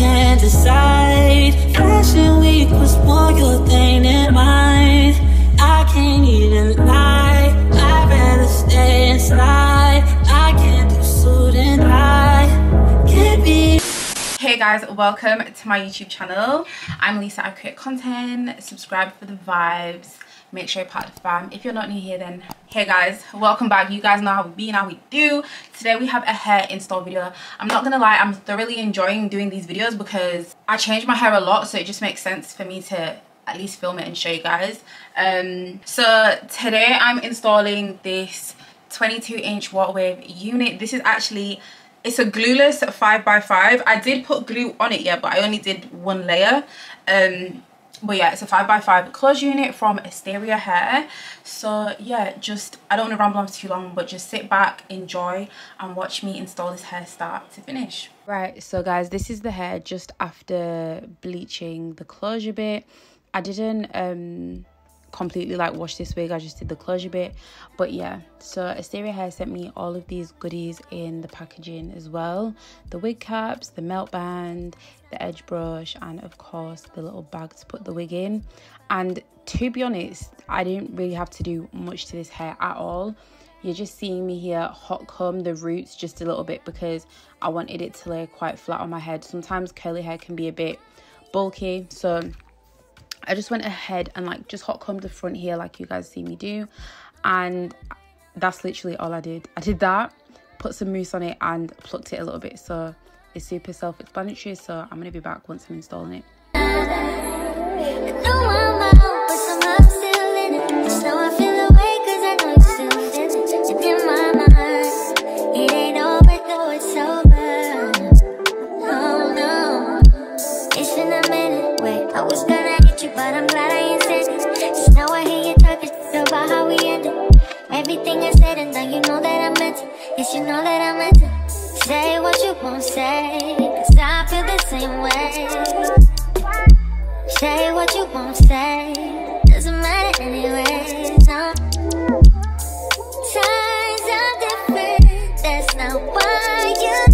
can't decide. Fashion week was more your thing than mine. I can't even lie. I'd rather stay inside. I can't do suit and tie. Can't be. Hey guys, welcome to my YouTube channel. I'm Lisa, I create content. Subscribe for the vibes. Make sure you're part of the fam. If you're not new here, then hey guys, welcome back. You guys know how we be and how we do. Today we have a hair install video. I'm not gonna lie, I'm thoroughly enjoying doing these videos because I change my hair a lot, so it just makes sense for me to at least film it and show you guys. Um, so today I'm installing this 22 inch water wave unit. This is actually it's a glueless 5x5 i did put glue on it yeah but i only did one layer um but yeah it's a 5x5 closed unit from asteria hair. So yeah just i don't want to ramble on too long but just sit back enjoy and watch me install this hair start to finish. Right so guys this is the hair just after bleaching the closure bit. I didn't um completely like wash this wig. I just did the closure bit. But yeah. So asteria hair sent me all of these goodies in the packaging as well. The wig caps the melt band the edge brush and of course the little bag to put the wig in. And to be honest i didn't really have to do much to this hair at all. You're just seeing me here hot comb the roots just a little bit because i wanted it to lay quite flat on my head. Sometimes curly hair can be a bit bulky. So I just went ahead and like just hot combed the front here like you guys see me do and that's literally all I did. I did that, put some mousse on it and plucked it a little bit so it's super self-explanatory so I'm going to be back once I'm installing it. Everything I said and done, you know that I meant it. Yes, you know that I meant it. Say what you won't say, cause I feel the same way. Say what you won't say, doesn't matter anyway. No. Times are different, that's not why you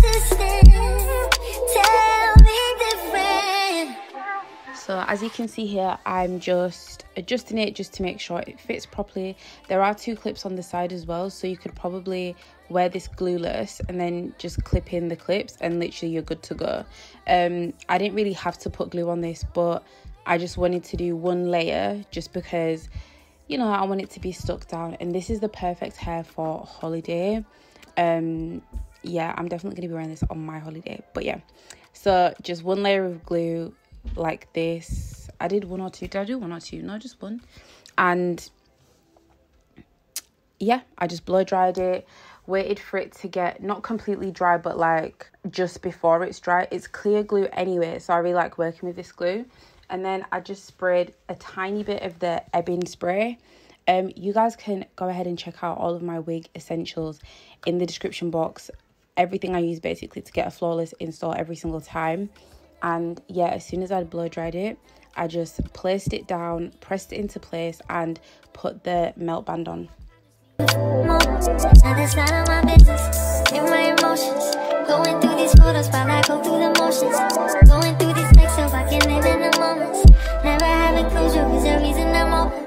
so as you can see here i'm just adjusting it just to make sure it fits properly. There are two clips on the side as well so you could probably wear this glueless and then just clip in the clips and literally you're good to go. Um i didn't really have to put glue on this but i just wanted to do one layer just because you know i want it to be stuck down. And this is the perfect hair for holiday. Um yeah i'm definitely gonna be wearing this on my holiday but yeah. So just one layer of glue like this. I did one or two. Did I do one or two? No, just one. And yeah, I just blow dried it, waited for it to get not completely dry, but like just before it's dry. It's clear glue anyway, so I really like working with this glue. And then I just sprayed a tiny bit of the Ebin spray. Um, you guys can go ahead and check out all of my wig essentials in the description box. Everything I use basically to get a flawless install every single time and yeah as soon as i blow dried it i just placed it down pressed it into place and put the melt band on Going through these photos while I go through the motions. Going through these texts so I can live in the moments. Never having closure is the reason I'm open.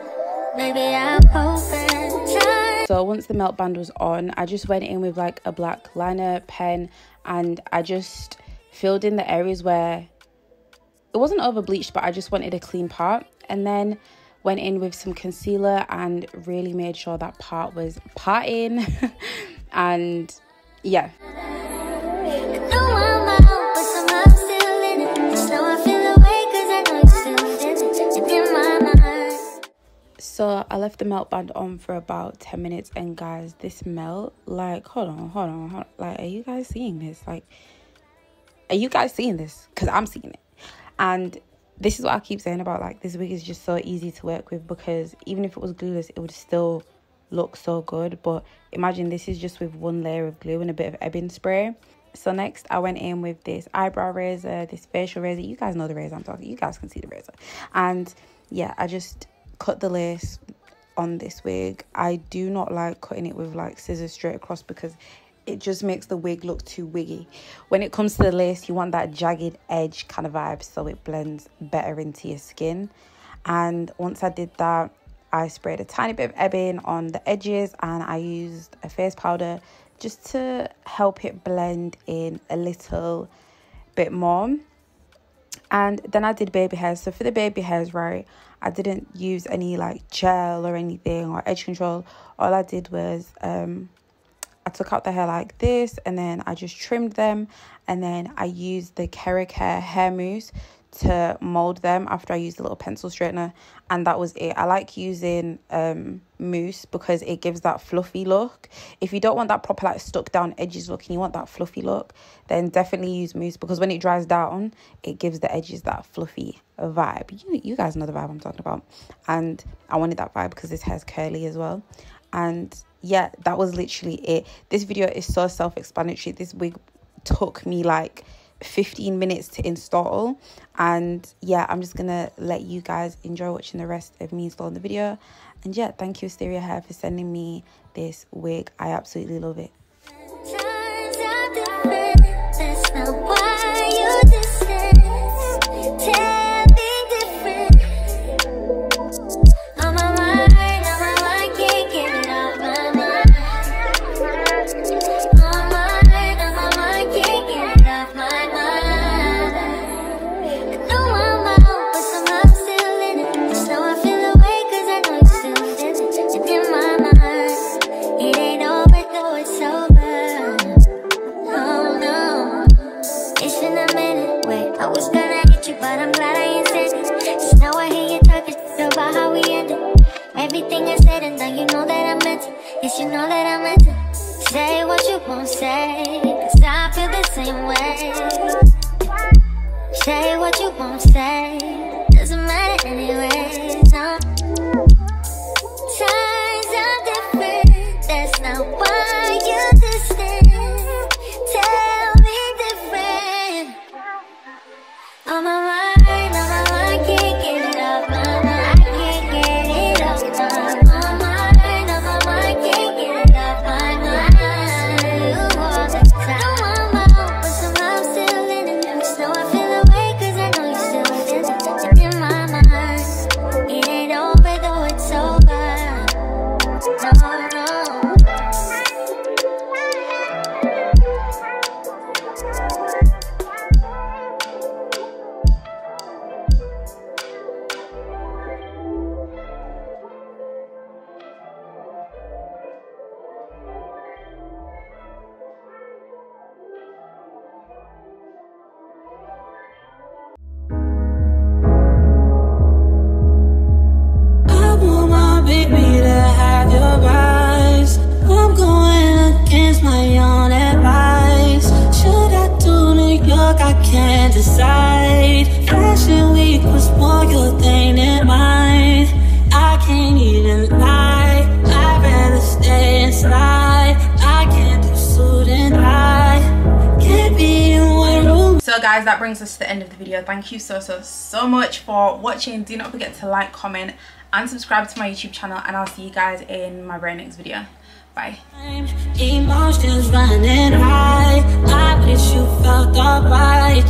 Maybe I'm open. So once the melt band was on, I just went in with like a black liner pen and I just filled in the areas where it wasn't over bleached, but I just wanted a clean part. And then went in with some concealer and really made sure that part was parting. and yeah. So I left the melt band on for about 10 minutes and guys, this melt, like, hold on, hold on, hold on. like, are you guys seeing this? Like, are you guys seeing this? Because I'm seeing it. And this is what I keep saying about like this wig is just so easy to work with because even if it was glueless, it would still look so good. But imagine this is just with one layer of glue and a bit of Ebin spray. So next I went in with this eyebrow razor, this facial razor. You guys know the razor I'm talking. You guys can see the razor. And yeah, I just cut the lace on this wig. I do not like cutting it with like scissors straight across because it just makes the wig look too wiggy. When it comes to the lace, you want that jagged edge kind of vibe so it blends better into your skin. And once I did that, I sprayed a tiny bit of Ebin on the edges and I used a face powder just to help it blend in a little bit more. And then I did baby hairs. So for the baby hairs, right, I didn't use any like gel or anything or edge control. All I did was um I took out the hair like this and then I just trimmed them and then I used the KeraCare hair mousse to mold them after I used a little pencil straightener and that was it. I like using um mousse because it gives that fluffy look. If you don't want that proper like stuck down edges look and you want that fluffy look, then definitely use mousse because when it dries down, it gives the edges that fluffy vibe. You you guys know the vibe I'm talking about. And I wanted that vibe because this hair's curly as well. And yeah, that was literally it. This video is so self-explanatory. This wig took me like 15 minutes to install and yeah i'm just gonna let you guys enjoy watching the rest of me installing the video and yeah thank you Asteria hair for sending me this wig i absolutely love it but I'm glad I ain't said it. You know I hear you talking about how we ended. Everything I said and done, you know that I meant it. Yes, you know that I meant it. Say what you won't say, cause I feel the same way. Say what you won't say, doesn't matter anyway. Guys that brings us to the end of the video. Thank you so so so much for watching. Do not forget to like comment and subscribe to my youtube channel and i'll see you guys in my very next video. Bye. Emotions running high. I wish you felt my line